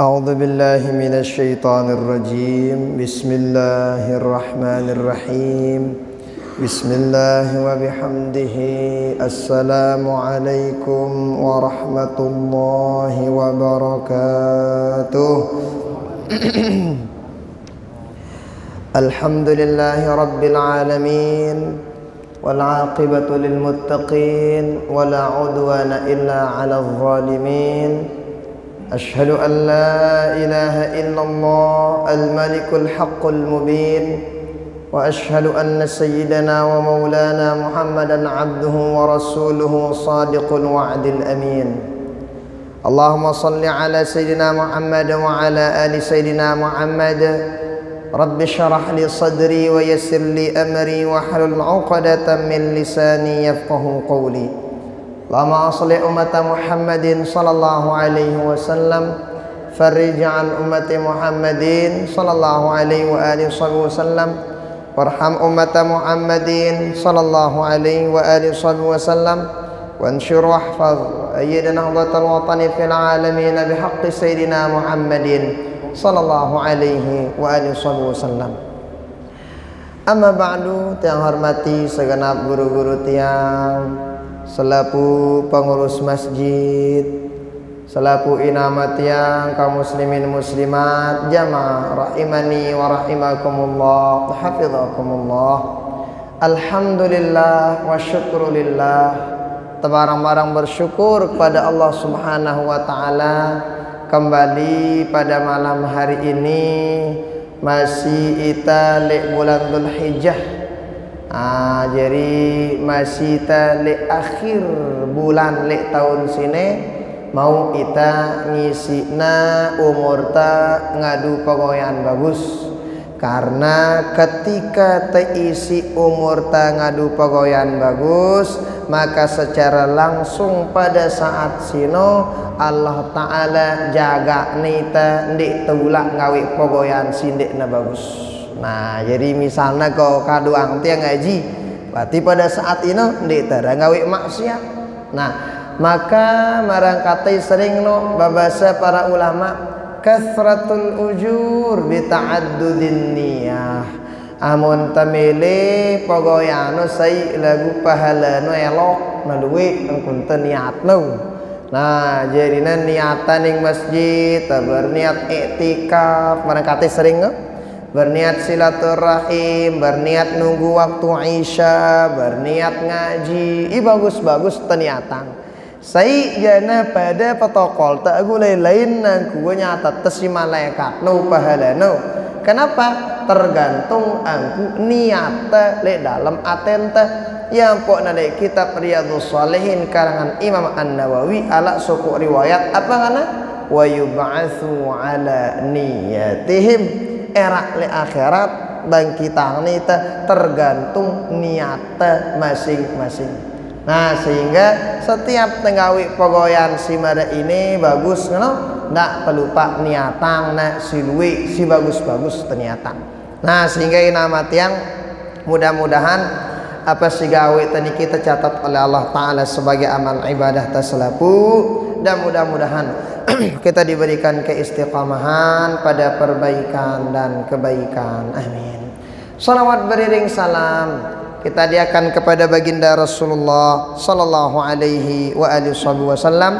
أعوذ بالله من الشيطان الرجيم. بسم الله الرحمن الرحيم. بسم الله وبحمده. السلام عليكم ورحمة الله وبركاته. الحمد لله رب العالمين والعاقبة للمتقين ولا عدوان إلا على الظالمين. أشهد أن لا إله إلا الله الملك الحق المبين وأشهد أن سيدنا ومولانا محمدا عبده ورسوله صادق الوعد الأمين. اللهم صل على سيدنا محمد وعلى آل سيدنا محمد. رب اشرح لي صدري ويسر لي أمري واحلل عقدة من لساني يفقه قولي. اللهم أصل أمة محمد صلى الله عليه وسلم فرج عن أمة محمد صلى الله عليه وآله وصحبه وسلم وارحم أمة محمد صلى الله عليه وآله وصحبه وسلم وانشر واحفظ أيد نهضة الوطن في العالمين بحق سيدنا محمد صلى الله عليه وآله وصحبه وسلم. Amma ba'du tiang hormati segenap guru-guru tiang selaku pengurus masjid selaku inamat yang kaum muslimin muslimat jamaah rahimani wa rahimakumullah hafizakumullah alhamdulillah wa syukrulillah tebarang-barang bersyukur kepada Allah Subhanahu wa taala kembali pada malam hari ini masih ita lek bulan Dzulhijjah. Ah jadi masih lek akhir bulan lek tahun sini mau ita na umur ta ngadu pegoyan bagus. Karena ketika terisi umur ta ngadu pegoyan bagus maka secara langsung pada saat sino Allah Ta'ala jaga nita ndik tulak ngawi pogoyan sindik na bagus Nah jadi misalnya kau kaduang dia ngaji berarti pada saat ini di ngawi maksiat. Nah maka marangkatai sering no babasa para ulama kasratul ujur bita'addudin niyah. Amun tamile pogoyano sai lagu pahala no elok maluwi angkunten niat no. Nah, jadinya niatan yang masjid, berniat iktikaf, mereka sering nggak? Berniat silaturahim, berniat nunggu waktu Isya, berniat ngaji. Ih bagus-bagus teniatan. Saya jana pada protokol tak gulai lain nang kuwe nyata tesi malaikat no pahala no. Kenapa? Tergantung aku niat le dalam atenta yang pok nade kitab Riyadhus Shalihin karangan Imam An-Nawawi ala suku riwayat apa kana wa yub'atsu ala niyatihim erak le akhirat bangkitang nita tergantung niata masing-masing Nah sehingga setiap tenggawi pegoyan si mada ini bagus no? Nggak pelupa niatang na si si bagus-bagus ternyata Nah sehingga nama tiang mudah-mudahan apa sih gawe tadi kita catat oleh Allah Ta'ala sebagai amal ibadah terselapu dan mudah-mudahan kita diberikan keistiqamahan pada perbaikan dan kebaikan. Amin. Salawat beriring salam. Kita diakan kepada baginda Rasulullah sallallahu alaihi wa alihi wasallam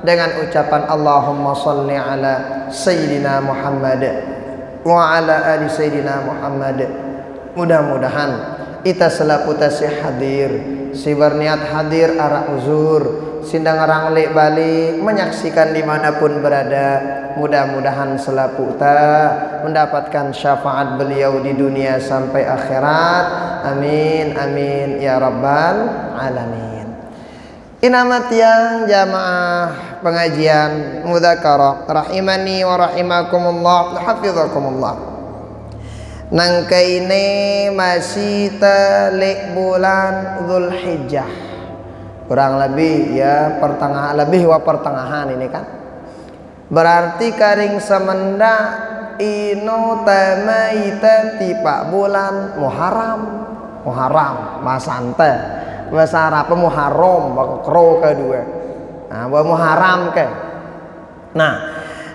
dengan ucapan Allahumma salli ala sayyidina Muhammad wa ala ali sayyidina Muhammad. Mudah-mudahan ita selaku tasih hadir si berniat hadir arah uzur. Sindang rangle balik menyaksikan di mana pun berada. Mudah-mudahan selaku ta mendapatkan syafaat beliau di dunia sampai akhirat. Amin amin ya rabbal alamin. Inamat yang jamaah pengajian mudzakarah rahimani wa rahimakumullah. Hafizakumullah nang kaine masih telik bulan Zulhijjah. Kurang lebih ya pertengahan lebih wa pertengahan ini kan. Berarti karing semenda ino tamaita tipa bulan Muharram. Muharram masante bahasa Arab Muharram bakro kedua. Nah Muharram ke. Nah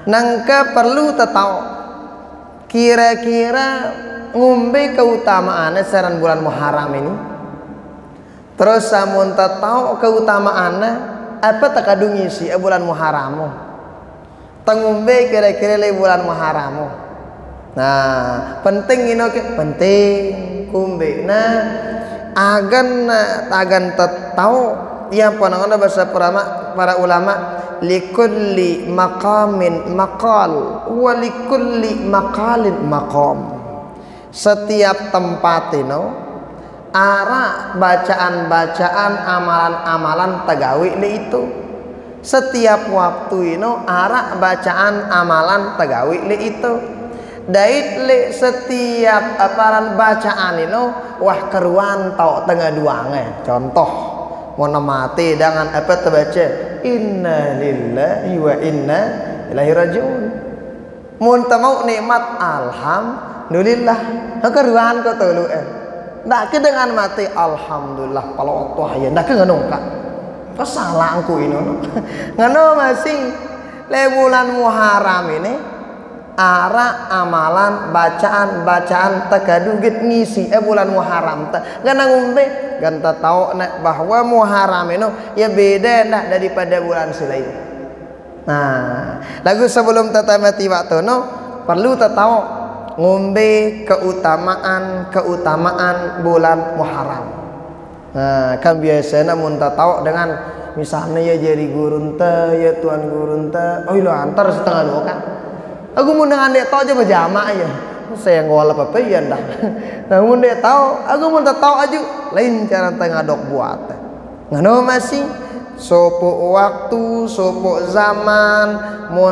nangka perlu tahu kira-kira ngombe keutamaannya seran bulan Muharram ini? Terus samun tahu keutamaannya apa takadung isi bulan Muharram tengumbe kira-kira le bulan Muharram nah penting ini oke. Penting kumbe nah agan agan tahu yang panangan bahasa para para ulama likulli maqamin maqal wa likulli maqalin maqam. Setiap tempat itu arah bacaan-bacaan amalan-amalan tagawi itu. Setiap waktu ini arah bacaan amalan tagawi itu. Dait le setiap aparan bacaan ini wah keruan tau tengah duange. Contoh mau mati dengan apa terbaca inna lillahi wa inna ilaihi rajiun. Mun mau nikmat alhamdulillah. Keruan ko tulu eh. Ke dengan mati alhamdulillah kalau waktu ya ndak ke kak. Salah aku ini ngano masih le bulan muharram ini ara amalan bacaan bacaan takadugit ngisi eh bulan muharram ta ganang umbe ganta tahu nak bahwa muharram itu ya beda nak daripada bulan selain nah lagu sebelum tatamati waktu no perlu tahu ngombe keutamaan keutamaan bulan muharram. Nah kan biasanya mun tahu dengan misalnya ya jadi gurunta ya tuan gurunta oh lo antar setengah dua kan aku mau dengan dia tahu aja berjamaah ya saya ngolah apa ya dah namun dia tahu aku mau tahu aja. Lain cara tengah dok buat ngano masih sopo waktu sopo zaman. Mau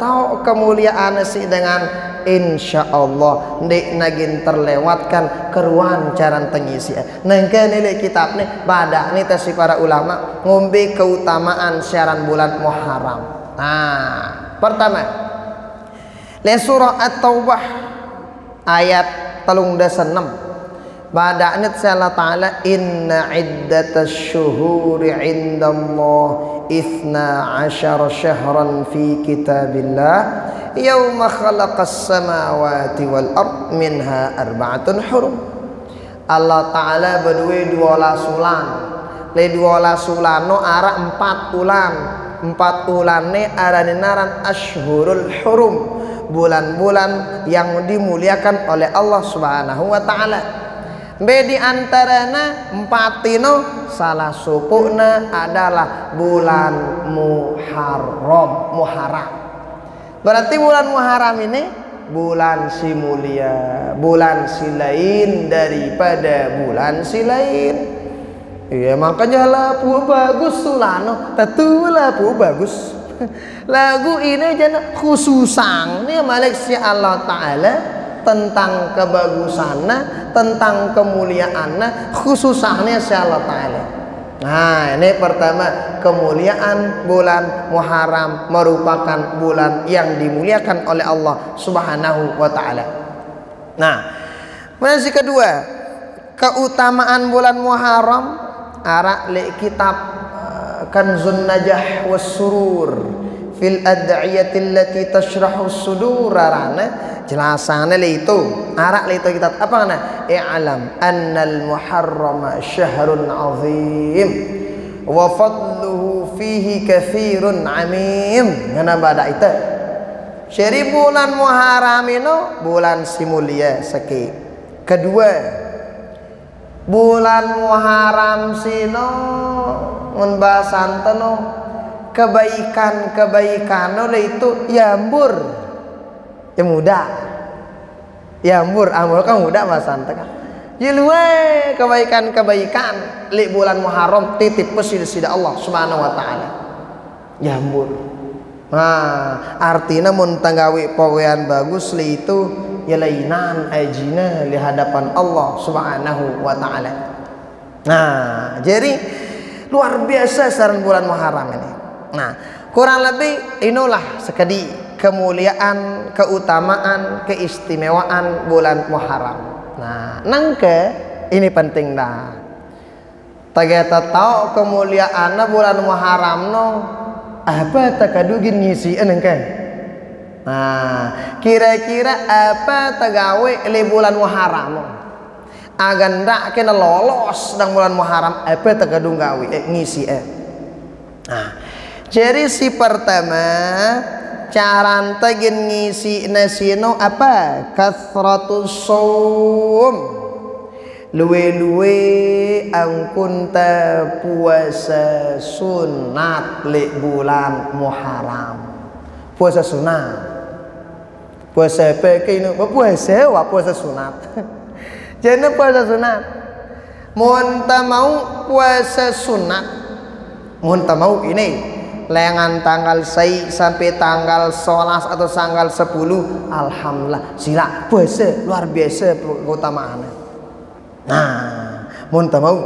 tahu kemuliaan sih dengan insya Allah ndek nagin terlewatkan keruan cara tengisi nengke nilai kitab nih badak nih tasi para ulama. Ngombe keutamaan siaran bulan Muharram. Nah pertama Le surah At-Taubah ayat telung dasa enam. Pada ayat Allah Ta'ala Inna iddata syuhuri indallah Ithna ashara syahran fi kitabillah. Yawma khalaqas samawati wal ard Minha arba'atun hurum. Allah Ta'ala berdua dua lasulan Le dua lasulan no arah empat ulan Empat ulan ni arah ninaran ashurul hurum bulan-bulan yang dimuliakan oleh Allah Subhanahu wa taala. Be di antarana empatino salah supuna adalah bulan Muharram, Muharram. Berarti bulan Muharram ini bulan si mulia, bulan si lain daripada bulan si lain. Iya makanya lah bagus sulano, tentu lah bagus lagu ini khususan ini malik si Allah Ta'ala tentang kebagusannya tentang kemuliaannya khususannya si Allah Ta'ala nah ini pertama kemuliaan bulan Muharram merupakan bulan yang dimuliakan oleh Allah Subhanahu wa taala. Nah, masih kedua, keutamaan bulan Muharram arak li kitab kanzun najah was surur fil ad'iyati allati tashrahu sudur. Rana jelasane le itu arak le itu kita apa kana i'lam annal muharrama syahrun azim wa fadluhu fihi kathirun amim. Ngana bada itu? Syari bulan Muharram bulan simulia seki. Kedua, bulan Muharram sino mun bahasan teno kebaikan-kebaikan oleh itu yambur. Ya muda. Yambur amul kan muda bahasan kan ya luwe kebaikan-kebaikan. Li bulan Muharram titip pesil sida Allah Subhanahu wa taala. Yambur. Nah artinya mun tanggawi pawean bagus li itu ya lainan ajina li hadapan Allah Subhanahu wa taala. Nah jadi luar biasa saran bulan Muharram ini. Nah kurang lebih inilah sekedi kemuliaan keutamaan keistimewaan bulan Muharram. Nah nangke ini penting dah. Tagata tahu kemuliaan bulan Muharram no apa takadugin ngisi enengke Nah, kira-kira apa tegawe li bulan Muharram? Agar ndak kena lolos dang bulan Muharram apa tegadung gawe eh, ngisi eh. Nah, jadi si pertama cara tegin ngisi nasino apa? Kasratus sum luwe-luwe angkun puasa sunat li bulan Muharram puasa sunat puasa ini. Puasa wa puasa sunat. Jadi puasa sunat. Mohon mau puasa sunat. Mohon mau ini. Lengan tanggal 6 sampai tanggal 11 atau tanggal 10 alhamdulillah. Sila puasa. Luar biasa keutamaannya. Nah, mun mau.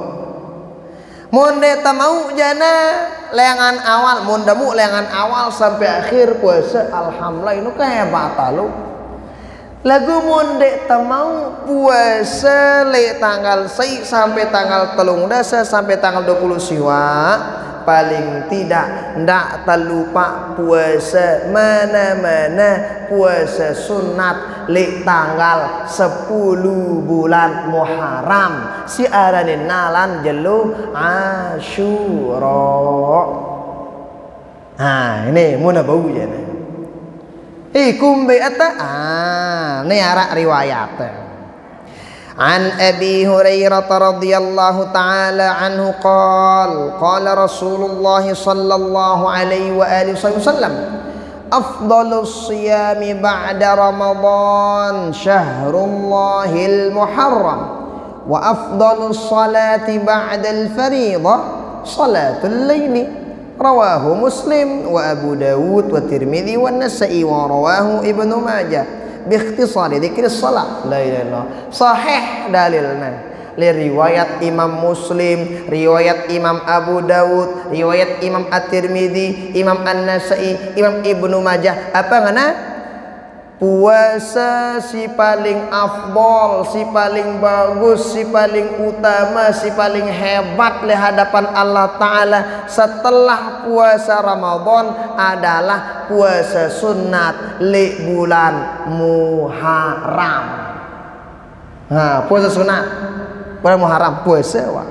Mun ta mau jana lengan awal, mun damu lengan awal sampai akhir puasa alhamdulillah itu kehebatan lu. Lagu mun ta mau puasa le tanggal 6 sampai tanggal telung dasa sampai tanggal 20 siwa paling tidak ndak terlupa puasa mana-mana puasa sunat li tanggal 10 bulan Muharram. Si aranin nalan jelu Asyura. Ah ini muna bau ya nih Ikum ata ah ini arak riwayat عن أبي هريرة رضي الله تعالى عنه قال قال رسول الله صلى الله عليه وآله وسلم أفضل الصيام بعد رمضان شهر الله المحرم وأفضل الصلاة بعد الفريضة صلاة الليل. رواه مسلم وأبو داود والترمذي والنسائي ورواه ابن ماجه. Biikhtisari dzikri shalah la ilaha illallah sahih dalilna li riwayat Imam Muslim, riwayat Imam Abu Dawud, riwayat Imam At-Tirmidzi, Imam An-Nasa'i, Imam Ibnu Majah. Apa ngana? Puasa si paling afdol, si paling bagus, si paling utama, si paling hebat di hadapan Allah Ta'ala setelah puasa Ramadan adalah puasa sunat li bulan Muharram. Nah, puasa sunat bulan Muharram puasa wah.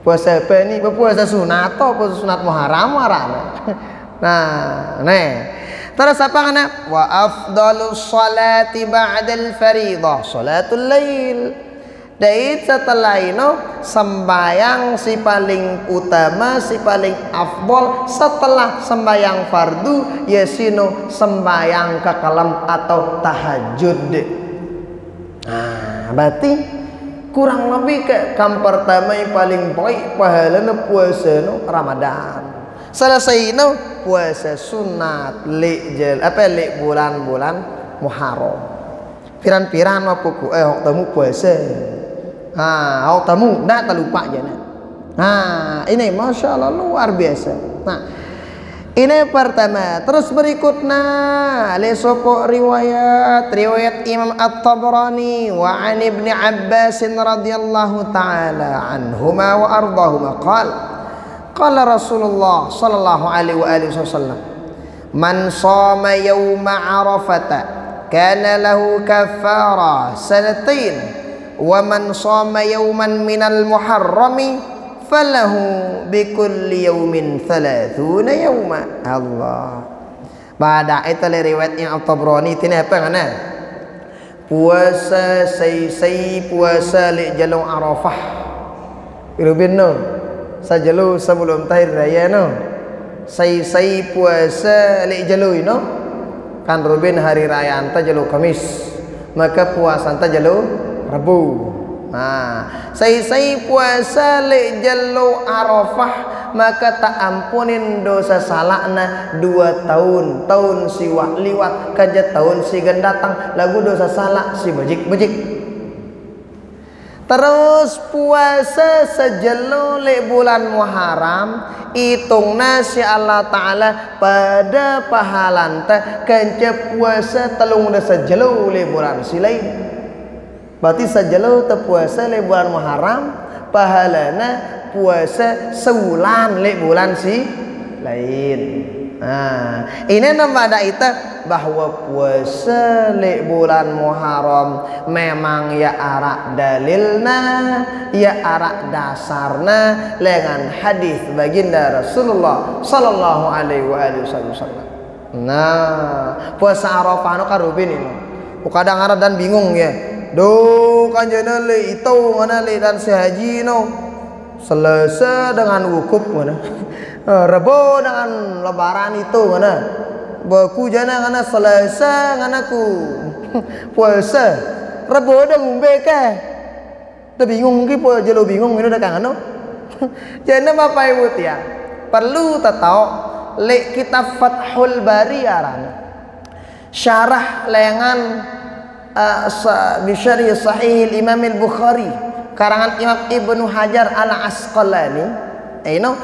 Puasa apa ini? Puasa sunat atau puasa sunat Muharram. Nah, nih Terus apa kana? Wa afdalus salati ba'dal faridah salatul lail. Dari setelah itu sembayang si paling utama, si paling afdol setelah sembayang fardu yasino sembayang kekalam atau tahajud. Nah, berarti kurang lebih ke kam pertama yang paling baik pahalanya puasa no Ramadan selesai itu puasa sunat li jel apa li bulan-bulan Muharram. Piran-piran apa ku? Eh hok tamu puasa. Ha hok tamu ndak terlupa aja nah nah ini masya Allah luar biasa. Nah ini pertama. Terus berikutnya li soko riwayat riwayat Imam At-Tabrani wa an Ibnu Abbas radhiyallahu taala anhuma wa ardahuma. Qala Qala Rasulullah sallallahu alaihi wa alihi wasallam Man shama yawma arafata kana lahu kaffara sanatain wa man shama yawman minal muharrami falahu bikulli yawmin thalathuna yawma Allah Pada itu riwayat yang Al-Tabrani ini apa kan puasa say say puasa li jalung Arafah Irubin no sajalu sebelum tahir raya no? Sai sai puasa li jalu no? Kan rubin hari raya anta jalu kamis. Maka puasa anta jalu rabu. Nah sai sai puasa li jalu arafah. Maka tak ampunin dosa salahna dua tahun. Tahun si liwat kaja tahun si datang. Lagu dosa salah si bejik bejik Terus puasa sejelole bulan Muharram hitung nasi Allah Ta'ala pada pahalanta kenca puasa telung dah sejelole bulan silai. Berarti sejelo te puasa le bulan Muharram pahalana puasa sebulan le bulan si lain Nah, ini nama itu bahwa puasa le bulan Muharram memang ya arak dalilna ya arak dasarna dengan hadis baginda Rasulullah sallallahu alaihi wasallam. Nah, puasa Arafah no karubin ini. Kadang kadang dan bingung ya. Do kanjana le itu mana le dan sehaji no. Selesai dengan wukuf mana. Eh, rebo dengan lebaran itu mana? Baku jana ngana selesa ngana ku puasa. Rebo dah ngumbe ke? Dah bingung ki po jelo bingung ini dah kangano jana apa ibu tiang perlu tahu le kitab Fathul Bari arana. Syarah lengan uh, bisyari sahih Imam Al-Bukhari karangan Imam Ibnu Hajar Al-Asqalani eh, you know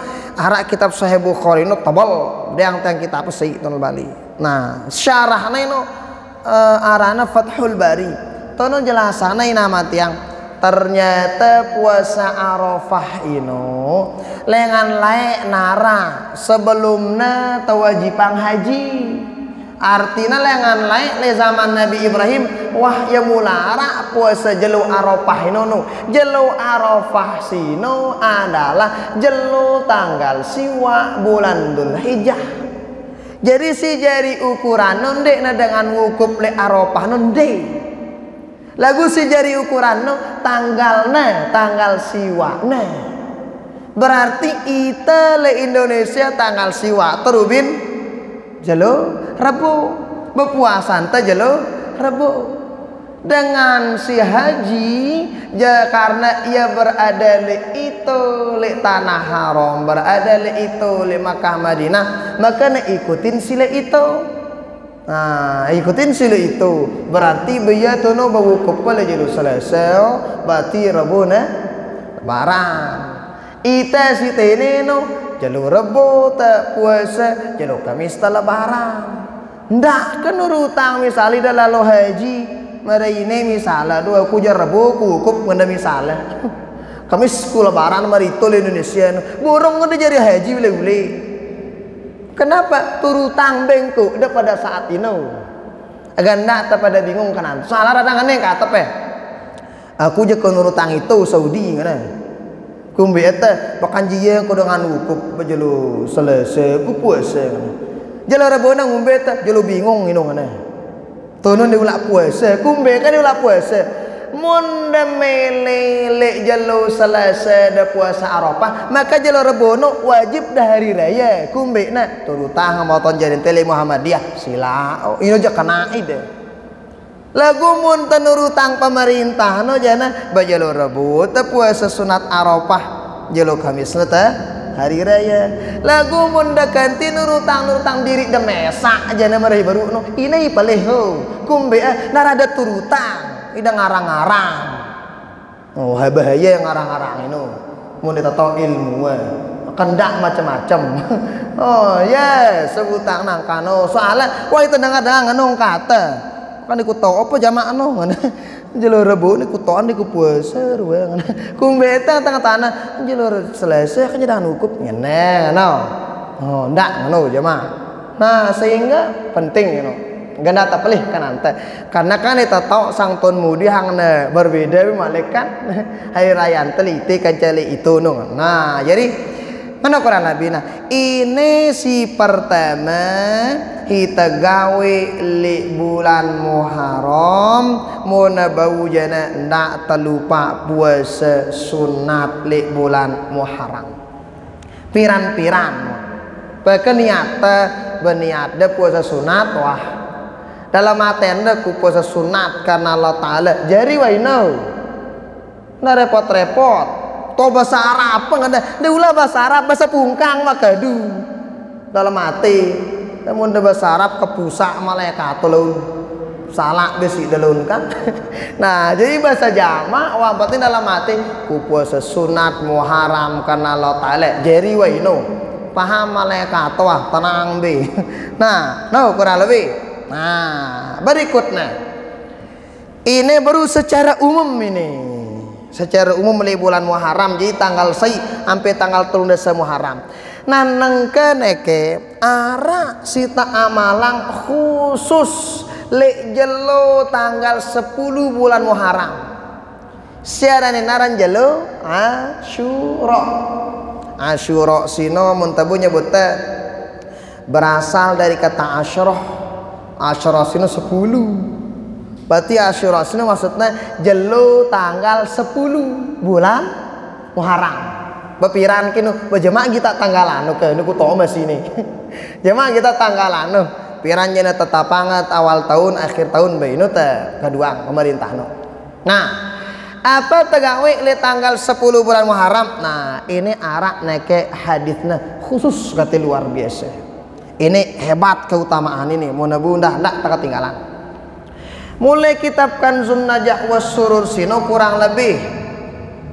Arak kitab Sahih Bukhari no tebal yang kita apa sih tuan Bali. Nah, syarahna ino uh, arana Fathul Bari. Tono jelasana nama tiang ternyata puasa Arafah ino lengan laek nara sebelumnya tawajibang haji artinya lengan lain le zaman Nabi Ibrahim wah ya mulara puasa jelu arafah inono. Jelu arafah sino adalah jelu tanggal siwa bulan dul hijjah jadi si jari ukuran nonde na dengan wukuf le arafah nonde lagu si jari ukuran no tanggal na tanggal siwa na. Berarti ita le Indonesia tanggal siwa terubin jelo Rabu berpuasa anta jelo Rabu. Dengan si haji ya karena ia berada di itu di tanah haram berada di itu di Makkah Madinah maka ikutin sila itu. Nah ikutin sila itu. Berarti biya tono bawa kupal jelo selesai berarti Rabu na barang ita si teneno jalur rebo tak puasa jalur kamis tak lebaran. Ndak kan urutang misalnya dah lalu haji mara ini misalnya dua aku jar rebo kukup ngenda misalnya kamis ku lebaran mari itu Indonesia burung ngenda jadi haji boleh boleh kenapa turutang bengku dah pada saat ini agar ndak pada bingung kanan. Salah datang aneh kata pe aku je konurutang itu Saudi kan kumbi eta pakan jiye ko dengan ukup bajelo selesai puasa jelo rabona ngumbe eta jelo bingung ino ngana tono ni ulak puasa kumbe kan ulak puasa. Mun da melele jelo selesai da puasa Arafah maka jelo rebono wajib dah hari raya. Kumbe na turutang moton jadi tele Muhammadiyah. Sila oh, ino jak kena ide lagu mun tenurutang pemerintah no jana bajalo rebut puasa sunat arafah jalo kamis nata hari raya. Lagu mun ganti nurutang diri de mesa jana marahi baru no ini paleho kumbe eh narada turutang ida ngarang-ngarang. Oh bahaya yang ngarang-ngarang itu mun tahu ilmu eh. Kendak macam-macam oh yes, sebutang nang kano. Soalnya wah itu dengar-dengar nong kata kan iku to apa jamaah no? Ngene jalur rebu niku toan niku puasa ruwe ngene kumbeta tengah tanah jalur selesai kan jadi hukum ngene no. Oh ndak ngono jamaah. Nah sehingga penting you know. Ganda tak pelih kan ante karena kan kita tahu sang tuan mudi hang ne berbeda malaikat. Hari raya teliti kan celi itu no. Nah jadi mana Quran Nabi? Nah ini si pertama kita gawe li bulan Muharram mona bau jana ndak terlupa puasa sunat li bulan Muharram. Piran-piran niata berniat de puasa sunat wah. Dalam matenda ku puasa sunat karena Allah Ta'ala. Jadi why no nggak repot-repot to bahasa Arab apa ada? Dia bahasa Arab bahasa pungkang mah gaduh dalam mati namun bahasa Arab kepusak malaikat tulun salah besi dalun kan? Nah jadi bahasa jama wah berarti dalam hati ku puasa sunat muharam karena Allah Ta'ala jadi wa ino paham malaikat wah tenang be nah no kurang lebih. Nah berikutnya. Ini baru secara umum ini secara umum mulai bulan Muharram jadi tanggal 6 sampai tanggal 3 Muharram. Nanengkeun eke ara sita amalang khusus lek jelo tanggal 10 bulan Muharram. Siarane naran jelo Asyura Asyura sino mun tabu nyebut berasal dari kata asyurah asyurah sino 10 berarti asyurah sino maksudnya jelo tanggal 10 bulan Muharram. Bepiran kinu berjemaah kita tanggalan ke? Nu kuto masih ini jemaah kita tanggalan nu piran tetap banget awal tahun akhir tahun bayi teh kedua pemerintah nah apa tegawe le tanggal 10 bulan Muharram? Nah ini arak neke hadisnya khusus kata luar biasa. Ini hebat keutamaan ini. Mudah bunda tak ketinggalan mulai kitabkan sunnah was surur sino kurang lebih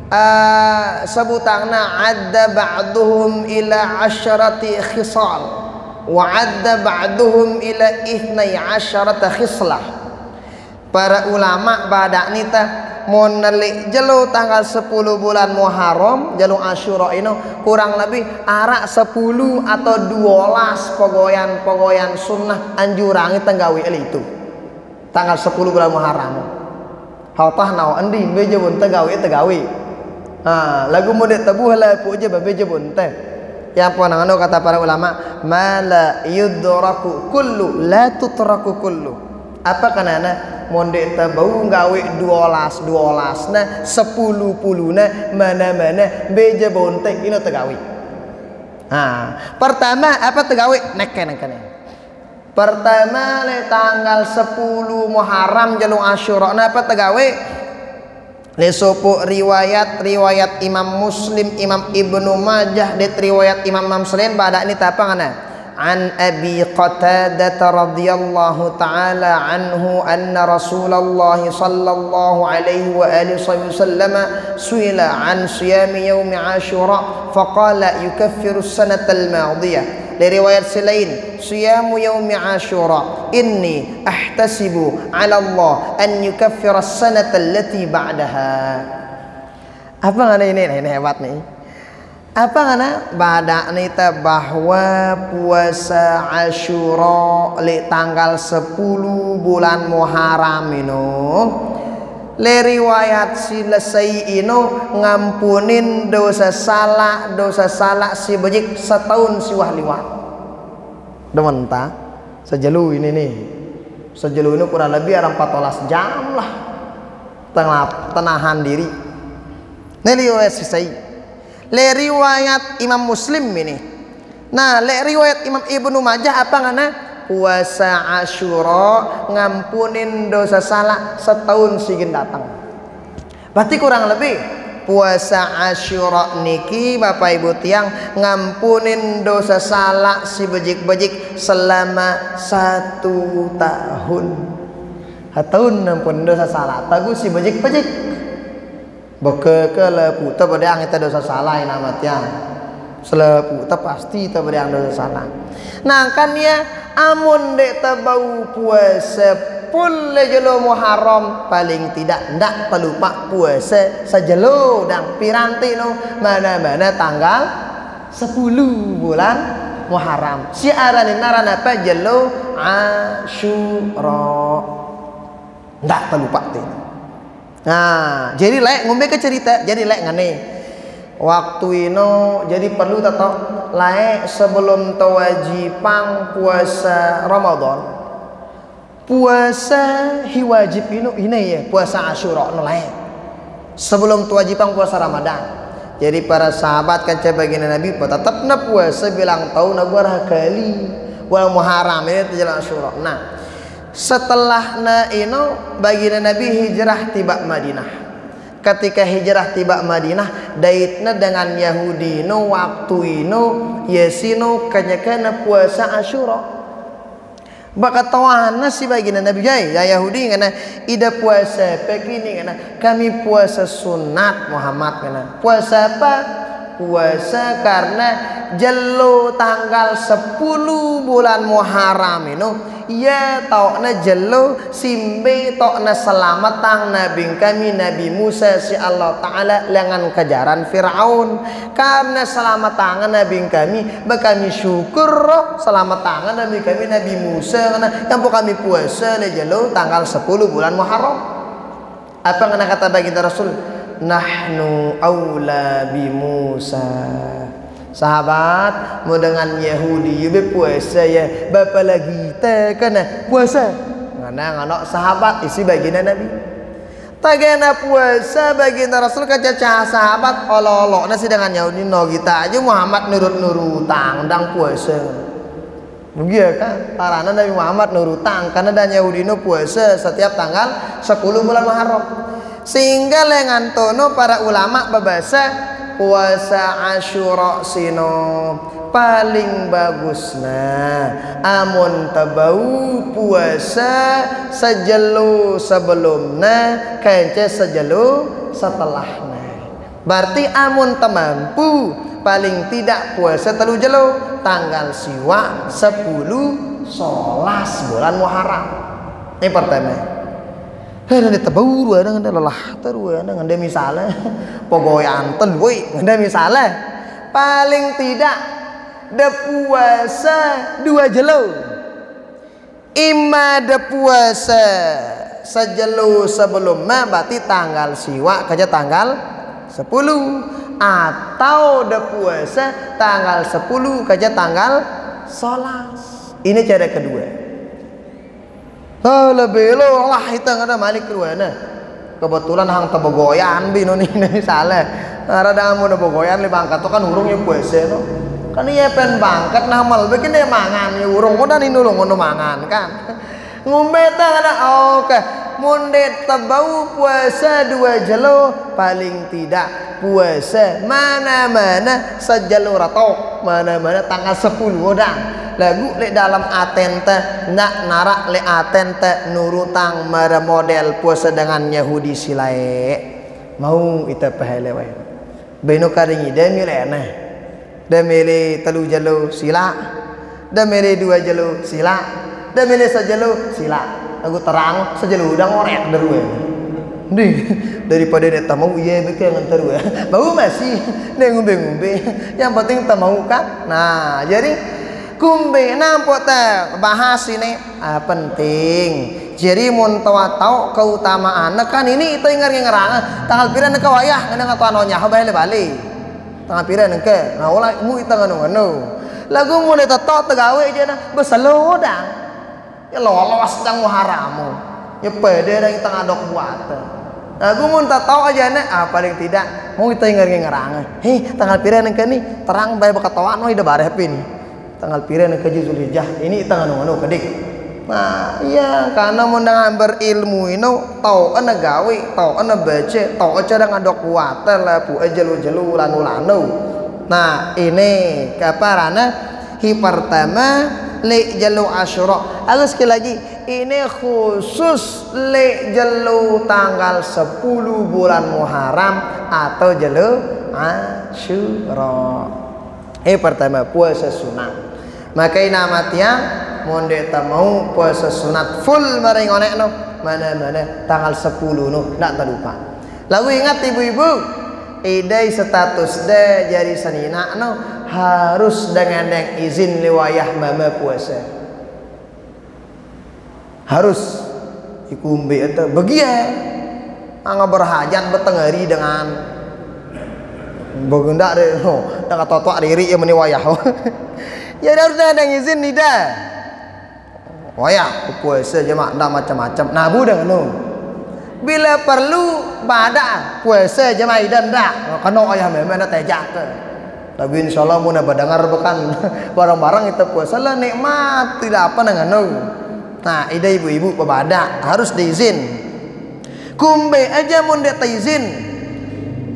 uh, sebutangna adda ba'duhum ila asyarati khisal wa adda ba'duhum ila ithnai asyarata khislah. Para ulama badak nita mun nelik jelo tanggal 10 bulan Muharram jelo Asyura ini kurang lebih arak 10 atau 12 pogoyan-pogoyan sunnah anjurangi tenggawi itu tanggal 10 bulan Muharram. Hautah nawa endi beje bun tegawi tegawi. Ha lagu mudik tabuh pu je babe je pun teh. Yang apa nang kata para ulama mala yudraku kullu la tutraku kullu. Apa kanana mondek tabau gawe 12 12 nah 10 10 nah mana-mana beje bonte ino tegawi. Ha pertama apa tegawi? Neke neke pertama le tanggal 10 Muharram jalung Asyura. Nah apa tegawi Lesopo riwayat riwayat Imam Muslim Imam Ibnu Majah det riwayat Imam Selain pada ini tapangana an Abi Qatadah radhiyallahu taala anhu anna Rasulullah sallallahu alaihi wa alihi wasallam suila an siyam yaum Ashura faqala yukaffiru as-sanata al-madiyah dari riwayat selain siyamu yaumi asyura inni ahtasibu ala Allah an yukaffira as-sanata allati ba'daha. Apa ngana ini? Ini hebat nih. Apa ngana? Badak nita bahwa puasa asyura li tanggal 10 bulan Muharram ini le riwayat selesai ino ngampunin dosa salah dosa salah si bejik setahun si wahliwat demen ta? Sejelu ini nih. Sejelu ini kurang lebih ada 14 jam lah. Tengah tenahan diri. Ini riwayat selesai le riwayat imam muslim ini. Nah le riwayat imam ibnu majah apa ngana puasa Asyura ngampunin dosa salah setahun sigin datang. Berarti kurang lebih puasa Asyura niki Bapak Ibu tiang ngampunin dosa salah si bejik-bejik selama satu tahun. Tahun ngampun dosa salah tagu si bejik-bejik. Beke ke lepu pada dosa salah yang amatnya selepu pasti pada yang dosa salah nah kan ya amun dek tabau puasa pun lejelo Muharram paling tidak ndak terlupa puasa sajelo dan piranti no mana-mana tanggal 10 bulan Muharram. Siaran naran apa jelo Asyura. Ndak terlupa tu nah jadi lek ngombe ke cerita jadi lek ngane waktu ino jadi perlu tetap lae sebelum tawajipang puasa Ramadan. Puasa hiwajib ino ini ya puasa Asyura no lae. Sebelum tawajipang puasa Ramadan. Jadi para sahabat kan bagian Nabi tetap na puasa bilang tahu na kali. Wal muharram ini terjalan Asyura. Nah setelah na ino bagian Nabi hijrah tiba Madinah ketika hijrah tiba Madinah daitna dengan Yahudi no waktu ino yesino kanyakana puasa Asyura. Baka tawana si bagian Nabi Jai ya Yahudi ngana ida puasa begini ngana kami puasa sunat Muhammad ngana. Puasa apa puasa karena jelo tanggal 10 bulan Muharram itu ya tokna jelo simbe tokna selamat tang nabi kami Nabi Musa si Allah Ta'ala dengan kejaran Fir'aun. Karena selamat tangan nabi kami kami syukur selamat tangan nabi kami Nabi Musa karena yang kami puasa le jelo tanggal 10 bulan Muharram. Apa yang kata baginda Rasul nahnu aula bi Musa. Sahabat mau dengan Yahudi you puasa ya. Bapa lagi kita kena puasa. Ngana ngana sahabat isi baginda Nabi. Tagana puasa baginda Rasul kaca cah sahabat olok-olok nasi dengan Yahudi. No kita aja Muhammad nurut nurutang dang puasa. Begitu kan Karena Nabi Muhammad nurutang karena dan Yahudi no puasa setiap tanggal 10 bulan Muharram sehingga lengan tono para ulama babasa puasa Asyura sino paling bagusna amun tabau puasa sejelu sebelumna kece sejelu setelahna. Berarti amun temampu paling tidak puasa telu jelo tanggal siwa 10 solas bulan Muharram. Ini pertama Hei, ada taburu ada nganda lelah teru ada nganda misalnya pogoyan tel woi nganda misalnya paling tidak de puasa dua jelo. Ima de puasa sejelo sebelumnya berarti tanggal siwa kerja tanggal 10 atau de puasa tanggal 10 kerja tanggal solas ini cara kedua Oh, lebih lo lah itu ada malik ruana. Kebetulan hang tebogoyan bi noni misalnya. Ada dah mau tebogoyan li bangkat tuh kan urungnya puese no. Kan iya pen bangkat namal bikin dia mangan ya urung udah nih nulung ngono mangan kan. Ngombe ada oke. Mundet tebau puasa dua jelo. Paling tidak puasa mana-mana sejalo ratok mana-mana tanggal 10 udang lagu le dalam atente nak narak le atente nurutang mara model puasa dengan Yahudi silae mau ita pahala wae. Beno karingi demi le nah demi le telu jalo sila. Demi le dua jalo sila. Demi le sajalo sila aku terang sajalo udang orek derue nih. Daripada dia tak mau iya mereka yang antar ya bau masih. Dia ngumbe-ngumbe yang penting tak mau kan nah jadi kumbe nampak tak bahas ini. Ah, penting. Jadi mun tawa tau keutamaan. Kan ini itu ingat ngerang tanggal pira nak wayah ngana ngatu anonya ha bale bale tanggal pira nengke nah ulah mu itu nganu nganu lagu mun itu tau tegawe aja nah beselo dang ya lolos dang haramu ya pede dang tengah dok buat Aku mun tak tahu aja nih, ah paling tidak mau kita ingat ngerang. Hei, tanggal pira nengke nih terang bae bakatawaan wah ida barepin tanggal pira ke Zulhijjah? Ini tanggal anu kedik. Nah iya karena mau dengan berilmu ini tahu ana gawe tahu ana baca tahu cara ngadok kuatan lah pu jelu jelu lanu lanu nah ini kaparana hi pertama le jalu asyura aku sekali lagi ini khusus le jalu tanggal 10 bulan Muharram atau jalu asyura eh pertama puasa sunat. Maka nama tiang monde ta mau puasa sunat full bareng onek no. Mana mana tanggal 10 no tak terlupa lalu ingat ibu-ibu idai status de jari senina no harus dengan yang izin liwayah mama puasa harus ikumbi itu begia angga berhajat bertengari dengan Bagunda deh, oh, dah kata tua diri yang meniwayah. Ya harus yang izin. Oh ya, puasa jemaah dah macam-macam. Nabu dah nu. Bila perlu pada puasa jemaah idan dah. Kena ayah memang dah tejak ke. Tapi insya Allah mau nambah dengar bukan barang-barang itu puasa lah nikmat. Tidak apa dengan nu. Nah, ide ibu-ibu pada harus diizin. Kumbe aja mau dia izin.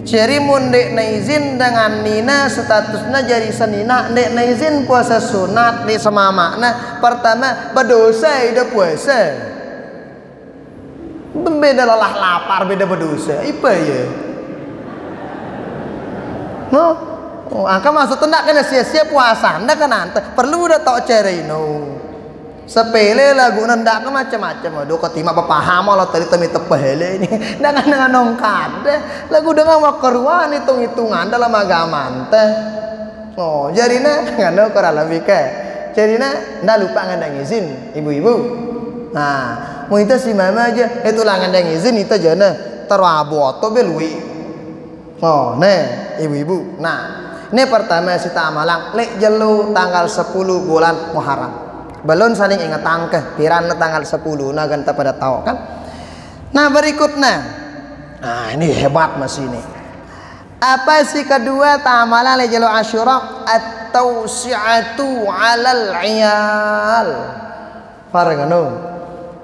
Ciri mun dek izin dengan nina statusnya jadi senina. Dek izin puasa sunat di sama makna pertama berdosa ida puasa. Beda lelah lapar beda berdosa. Apa ya? No Oh, angka maksud nak kena sia-sia puasa kan ante. Perlu dah tok cerino sepele lagu ndak ke macam-macam. Aduh ketima paham lah tadi temi tepele ini dengan dengan nongkad lagu dengan makeruan hitung-hitungan dalam agama ante. Oh jadi nah ngano kora lebih ke. Jadi nah ndak lupa ngandang izin ibu-ibu. Nah mau itu si mama aja itu lah ngandang izin itu nah terabu atau belui. Oh nih ibu-ibu. Nah ini pertama kita amalang lek jelu tanggal 10 bulan Muharram. Belum saling ingat tangke piran tanggal 10 nah ganta pada tahu kan. Nah berikutnya. Nah ini hebat mas ini. Apa sih kedua amalan lek jelu Asyura atau siatu alal iyal. Fargano.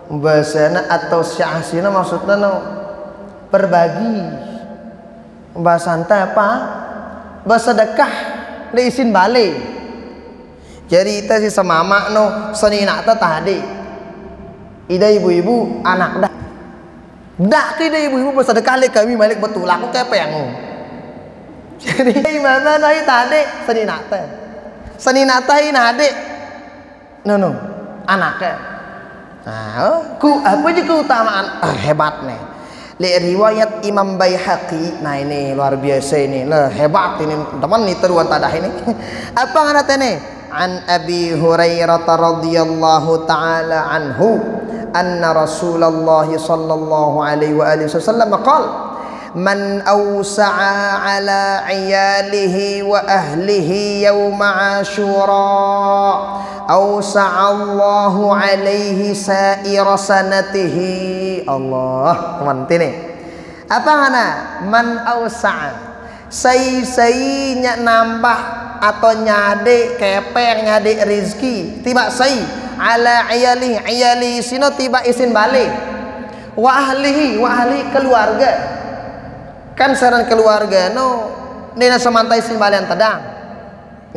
Bahasana atau siasina maksudnya no berbagi. Bahasa apa? Bersedekah isin balik. Jadi kita si semama no seni nak tadi ida ibu-ibu anak dah. Dak kita ibu-ibu bersedekah le kami balik betul aku kayak pengu jadi mana nai tadi seni nak seni nak ini adik no no anaknya nah oh, ku apa je keutamaan? Ah, hebat nih li riwayat Imam Baihaqi. Nah ini luar biasa ini. Lah hebat ini. Teman nih teruan tadah ini. Apa ngana ini an Abi Hurairah radhiyallahu taala anhu anna Rasulullah sallallahu alaihi wa alihi wasallam qala man awsa'a ala iyalihi wa ahlihi yawma أوسع awsa'a Allahu alaihi sa'ira sanatihi. Allah manti nih apa mana man awsa'a. Say say nyak nambah atau nyade kepeng nyade rizki tiba say ala ayali iyali sino tiba isin balik. Wa ahlihi wa ahli keluarga. Kan saran keluarga no. Nina semantai simbalian tadang.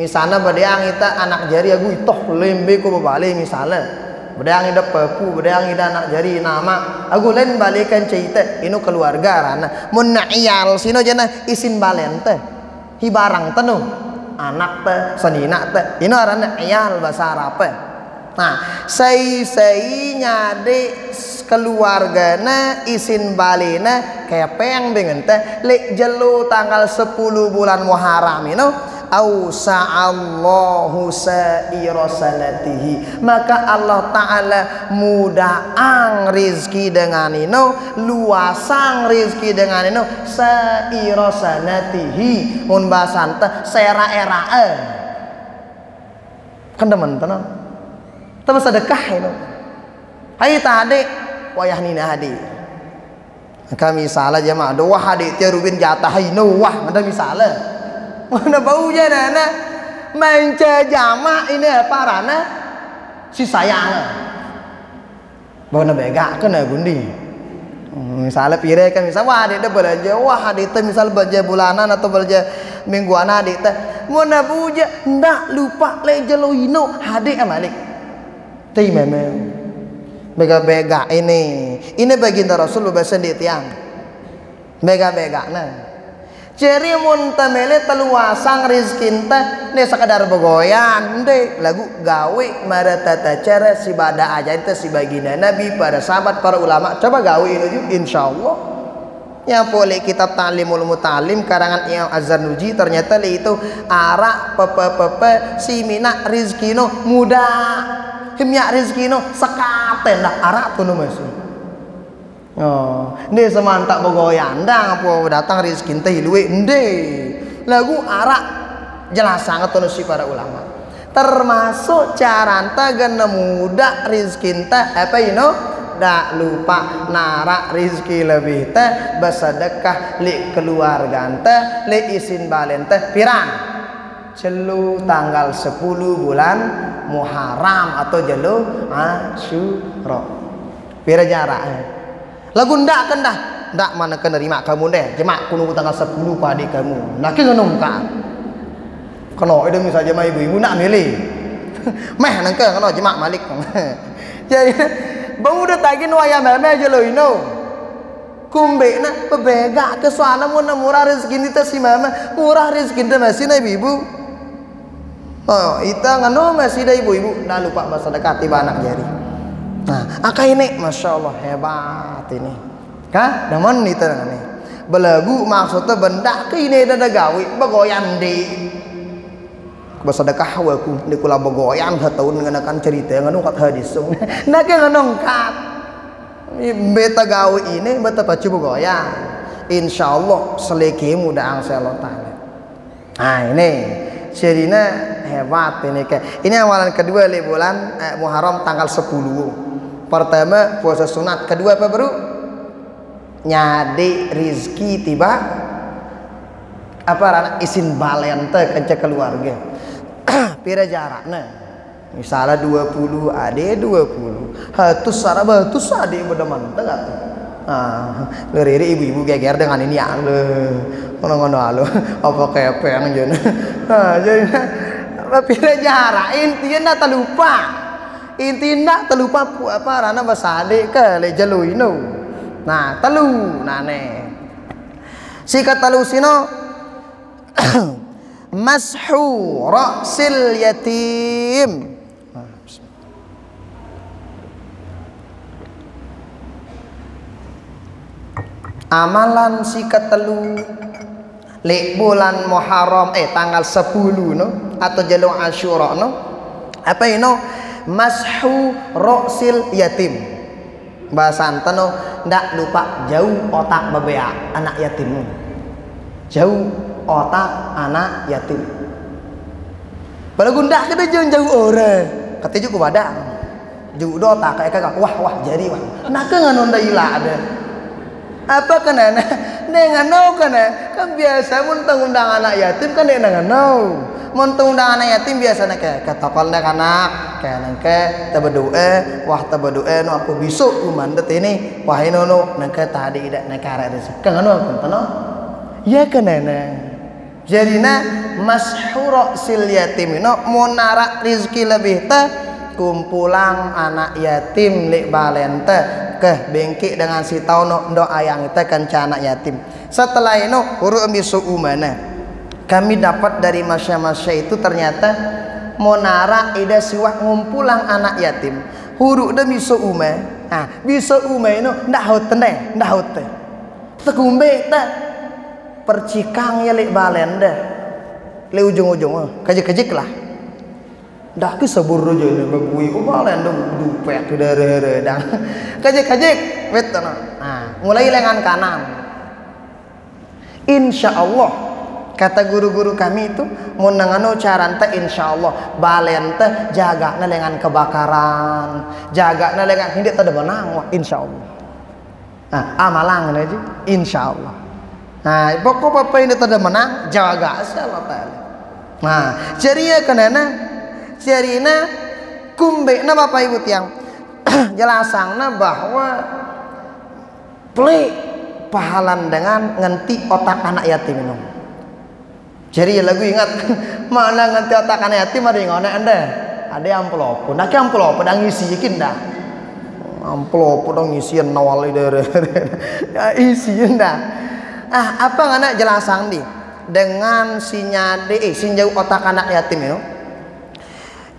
Misalnya berdeang kita anak jari aku itoh lembe ko balik misalnya. Berdeang ida papu berdeang ida anak jari nama. Aku lain balikan cerita ini keluarga rana. Mun iyal sino jana isin balen teh hibarang tenu anak teh senina teh ini arana iyal bahasa Arab nah sei sei nyade keluargana isin balina kepeng dengan teh lek jelu tanggal 10 bulan Muharram itu Allahu sa'ira maka Allah Ta'ala mudahang rizki dengan ini luasang rizki dengan ini sa'ira sanatihi mun bahasan teh sera era kan teman-teman tapi sedekah ini Hai tadi wayah nina hadi kami salah jemaah doa hadi tiar rubin jatah no wah ada misalnya mana bau je nana manca jama ini apa rana si sayang bawa na bega kan na gundi? Misalnya pire kan misal wah dia belanja. Wah teh misal belanja bulanan atau belanja mingguan hadi teh mau na buja ndak lupa le jelo ino hadi amalik memang bega-bega ini. Ini baginda Rasulullah sendiri tiang. Bega-bega nah. Jadi mun temele teluasang rizkin teh ne sekadar begoyan deh lagu gawe mara tata cara si bada aja itu si baginda Nabi para sahabat para ulama. Coba gawe ini insya Allah ya boleh kitab Ta'limul Mutalim karangan Imam Azzanuji ternyata itu arak pepe pepe si mina rizkino mudah himnya rezeki no sekaten dah arak tu no masih. Oh ni semantak begoyandang apa datang rezeki teh luwe lagu arak jelas sangat tu si para ulama. Termasuk cara gana muda rezeki teh apa you tak lupa narak rizki lebih teh bersedekah li keluarga teh li isin balen teh pirang celu tanggal 10 bulan Muharram atau jelu Asyura. Pira jarak eh. Lagu ndak kan dah. Ndak mana kena terima kamu deh. Jemak ku nunggu tanggal 10 ku adik kamu. Nak ke nung ka. Kena itu misalnya mah ibu-ibu nak milih. Meh nang ke kena jemak malik. Jadi bang udah tagin waya meme aja lo ino. kumbe na bebega ke suana mun murah rezeki kita si mama murah rezeki kita masih na ibu oh ita ngano masih da ibu-ibu. Dah lupa masa dekat tiba anak jari nah akai ini. Masya Allah hebat ini kah namun itu ini belagu maksudnya benda ke ini ada gawe begoyan di bersedekah waku di kula begoyan tahun dengan akan cerita yang kat hadis? Nak yang kat beta gawe ini beta pacu goyang insyaallah seleki mudah ang Allah taala nah ini. Jadinya hebat ini kayak ini amalan kedua li bulan eh, Muharram tanggal 10 pertama puasa sunat. Kedua apa baru nyadi rizki tiba. Apa isin balente kenca keluarga pira jaraknya misalnya 20 ade 20 hatus sarah batus ade bedeman tengah tuh ah leriri ibu-ibu geger dengan ini ya le. Ngono-ngono alo apa kepeng jen ah jadi tapi jarak intinya tak lupa intinya tak lupa apa rana bahasa ke? Le jalu ino nah telu nah ne. Sikat telu sino mashu ra'sil yatim. Amalan si ketelu lek bulan Muharram eh tanggal 10 no? Atau jalur Asyura no? Apa ini mashu roksil yatim. Bahasa no? Ndak lupa jauh otak bebea anak yatim jauh otak anak yatim. Kalau ndak kita jauh jauh orang kata juga pada jauh otak kayak kakak wah wah jadi wah. Nak nggak nonda ilah ada apa kena dengan no kena kan biasa muntah undang anak yatim kan dengan no muntah undang anak yatim biasa nak ke tokol nak anak ke nangke tabadoe wah tabadoe no aku besok umandet ini. Wah ini no nangke tadi tidak nak arah rezeki kan ya kena jadi na masyhur sil yatim. No monara rezeki lebih ta kumpulang anak yatim lek balente ke bengki dengan si tau no ndo ayang kita kan anak yatim. Setelah itu huru misu umana kami dapat dari masya-masya itu ternyata monara ida siwak ngumpulang anak yatim. Huru demi misu uma ah bisa uma itu ndak hote ndak hote tekumbe ta percikang ya lek balenda le ujung-ujung kajik-kajik lah. Dah ke sabur rojo ni bagui ubalan dong dupet tu dere dah. Kajik betul nah mulai lengan kanan. Insya Allah kata guru-guru kami itu mau nangano caranta insya Allah balen teh jaga lengan kebakaran. Jaga lengan hindi ada menang wah insya Allah nah amalang aja insya Allah nah pokok apa ini tak ada menang jaga Allah taala nah jadi ya kenana Jarina kumbe na Bapak Ibu tiang. Jelasangna bahwa play pahalan dengan ngenti otak anak yatim minum. Jadi ya lagu ingat mana ngenti otak anak yatim ada yang anda? Ada amplop nak amplop dah ngisi yakin dah amplop dah ngisi nawal dari isi dah ah apa anak jelasang di? Dengan sinyade eh sinjau otak anak yatim itu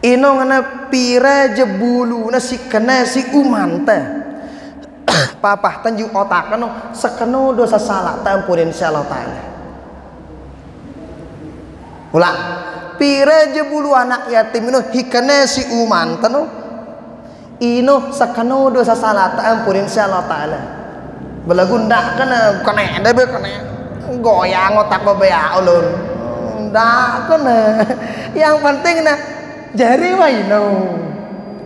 ino ngana pira jebulu na si kena si umanta papa tanju otak kano sekeno dosa salah tampunin si Allah Ta'ala ulang pira jebulu anak yatim ino hikene si umanta no. Ino sekeno dosa salah tampunin si Allah Ta'ala belagunda kena kena ada be kena goyang otak bebea ulun. Ndak kena. Yang penting nah jari waino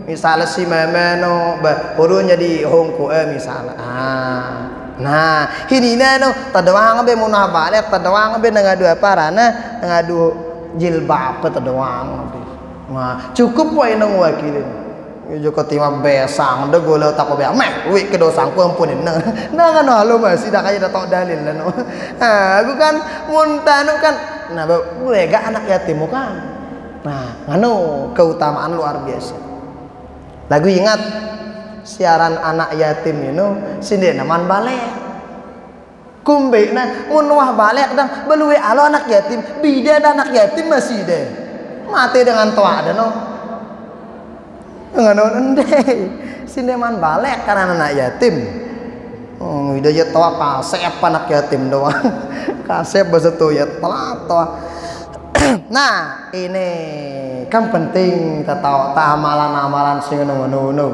misalnya si memeno barunya di hongko eh misalnya ah nah ini no tadawang be munah balik tadawang be ngadu apa rana ngadu jilbab tadawang be. Nah cukup waino wakilin Joko tima besang de golo tak be meh wi ke dosang ku ampunin nah kan halo masih dah kaya datok dalil lah no ah aku kan muntah kan nah lega anak yatim kan Nah, nganu keutamaan luar biasa. Lagu ingat siaran anak yatim itu sini naman balik. kumbe na munwah balik dan belui alo anak yatim bida anak yatim masih deh mati dengan tua ada no dengan ende. Sineman balik karena anak yatim. Oh ida ya tua kasep anak yatim doang. Kasep bahasa tuh ya telat nah ini kan penting kita tahu amalan-amalan sing ngono-ngono.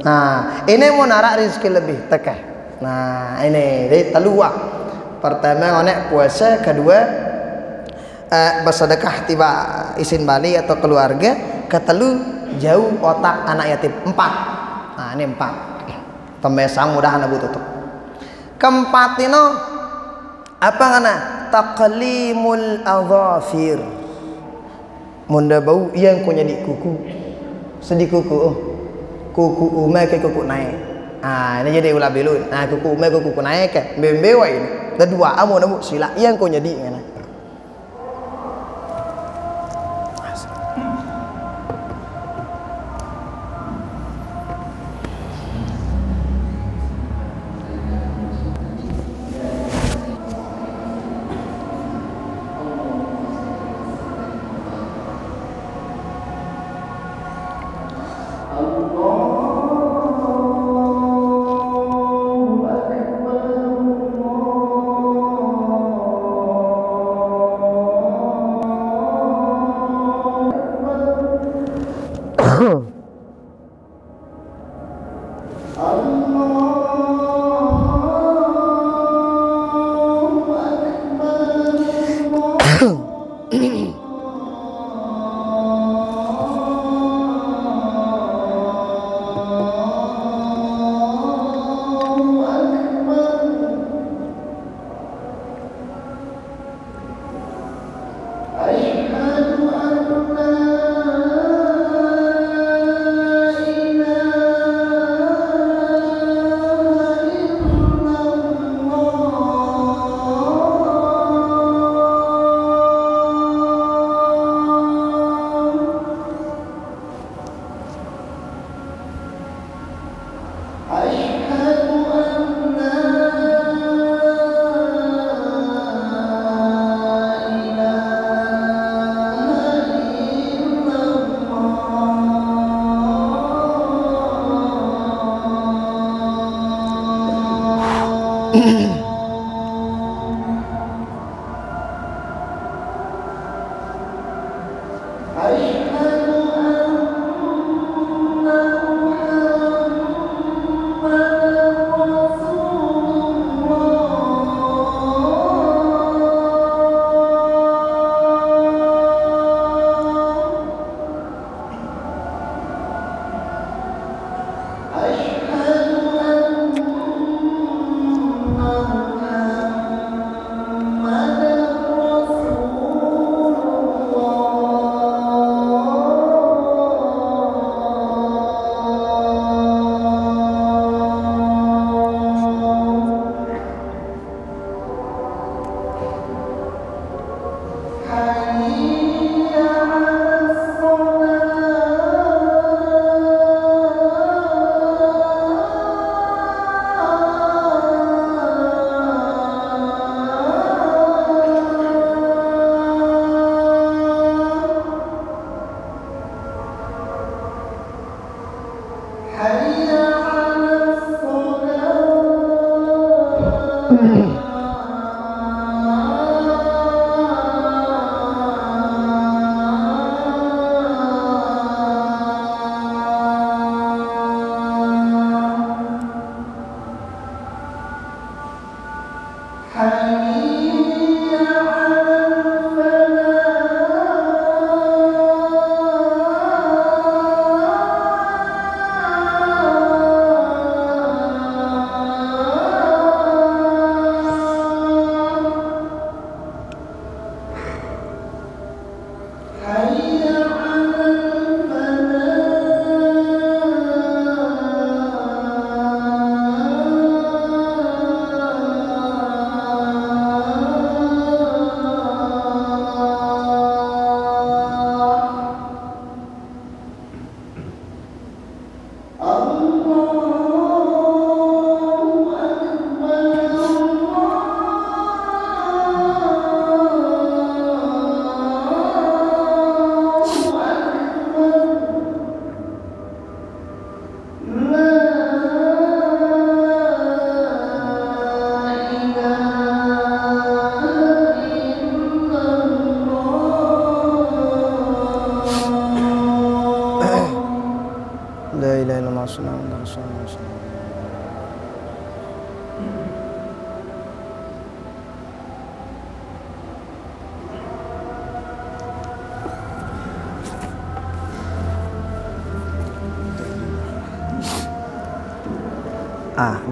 Nah ini mau narak rezeki lebih tekeh. Nah, ini jadi telua. Pertama ngonek puasa, kedua eh, bersedekah tiba isin bali atau keluarga, ketelu jauh otak anak yatim. Empat. Nah, ini empat. Pembesang mudah anak tutup. Keempat ini apa kana? Taqlimul adhafir. Munda bau yang kunya di kuku. Sedih kuku. Oh. Kuku umai ke kuku naik. Ah, ini jadi ulah belun. Nah, kuku me kuku naik ke. Bembewa ini. Kedua, amo namu sila yang kau jadi ngana.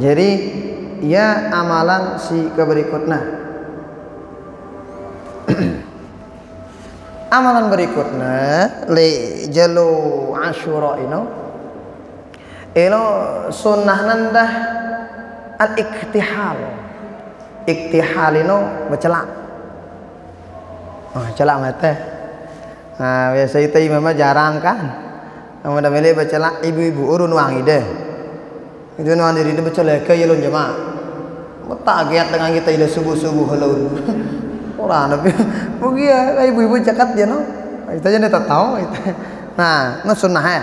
Jadi ya amalan si keberikutnya. Amalan berikutnya le jalu asyura ino. Ino sunnah nandah al iktihal iktihal ino bercelak. Oh celak mata. Nah biasa itu imam jarang kan. Kamu dah milih bercelak ibu-ibu urun wangi deh itu nuan diri dia bercelak ke yelon jemaah tagiat dengan kita ila subuh-subuh halau. Orang tapi mungkin ya ibu-ibu cakat dia no. Itu aja tak tahu. Nah, no sunnah ya.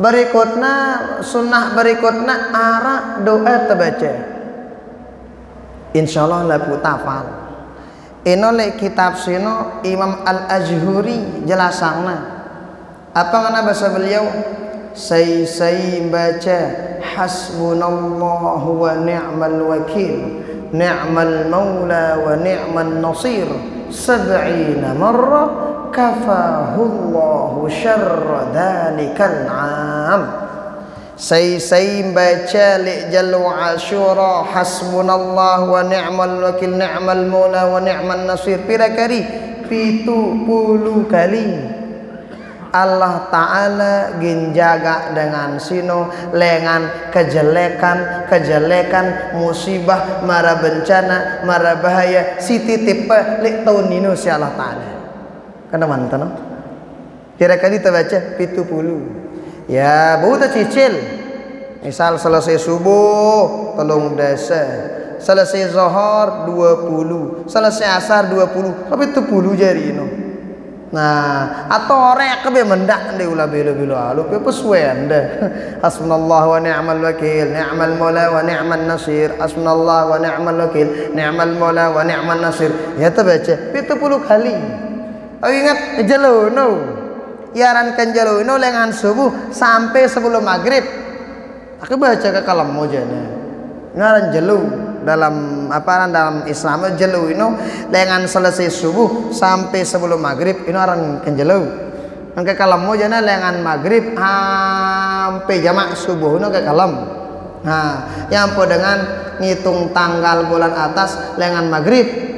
Berikutnya sunnah berikutnya arah doa terbaca. Insyaallah la tafal. Ino le kitab sino Imam Al-Ajhuri jelasangna. Apa ngana bahasa beliau? Say say baca hasbunallahu wa ni'mal wakil ni'mal maula wa ni'mal nasir sab'ina marra kafahullahu syarra dhalikal 'am Say say baca li jallu ashura hasbunallahu wa ni'mal wakil ni'mal maula wa ni'mal nasir pira kali pitu puluh kali Allah Ta'ala ginjaga dengan sino lengan kejelekan kejelekan musibah mara bencana mara bahaya. Si titip lek tahun ini si Allah Ta'ala. Kena mantan kira-kira kita baca pitu puluh ya bau cicil. Misal selesai subuh tolong desa. Selesai zohor dua puluh. Selesai asar dua puluh. Tapi itu puluh jari ini Nah, atau orang yang mendak de ulah bila bila alu pe pesuen de. Hasbunallah wa ni'mal wakil, ni'mal maula wa ni'mal nasir. Hasbunallah wa ni'mal wakil, ni'mal maula wa ni'mal nasir. Ya tu baca 70 kali. Oh ingat jelo no. Yaran kan jelo no lengan subuh sampai sebelum maghrib. Aku baca ke kalam mojanya. Ngaran jelo dalam apa dalam Islam jelu ini dengan selesai subuh sampai sebelum maghrib ini orang kenjelu angka kalam mau jana dengan maghrib sampai jamak subuh ini ke kalam nah yang po dengan ngitung tanggal bulan atas dengan maghrib.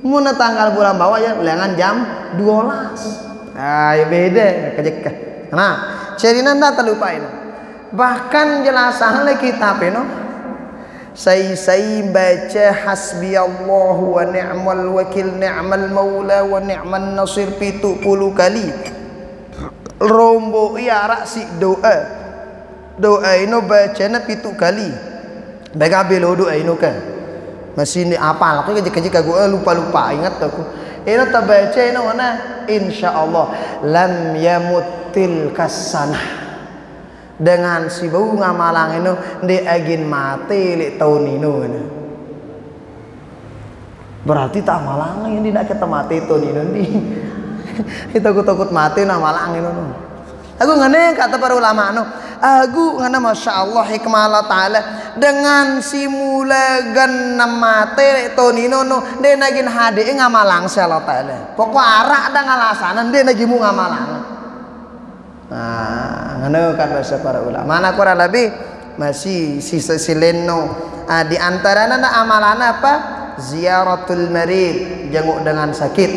Muna tanggal bulan bawah ya dengan jam 12 nah ya beda kejek nah jadi nanda terlupain bahkan jelasan lagi kitab ini Say say baca hasbi Allah wa ni'mal wakil ni'mal maula wa ni'mal nasir pitu puluh kali. Rombo ya raksi doa. Doa ini baca na pitu kali. Baik ambil doa ini kan. Masih ni apa lah? Kerja kerja kagu lupa lupa ingat aku. Ini tak baca ini mana? Insya Allah lam yamutil kasanah dengan si bau ngamalang itu di agin mati li tahun ini berarti tak malang ini tidak kita mati tahun ini di itu aku takut mati nama malang ini aku ngene kata para ulama no aku ngene masya Allah hikmah taala. Dengan si mula gan mati tahun ini no dia nagin hadi ngamalang si Allah taala. Pokok arak dan ngalasanan dia nagi mu ngamalang Nah, ngono kan bahasa para ulama. Mana kurang lebih masih sisa sileno. Ah, di antara nana amalan apa? Ziaratul marid, jenguk dengan sakit.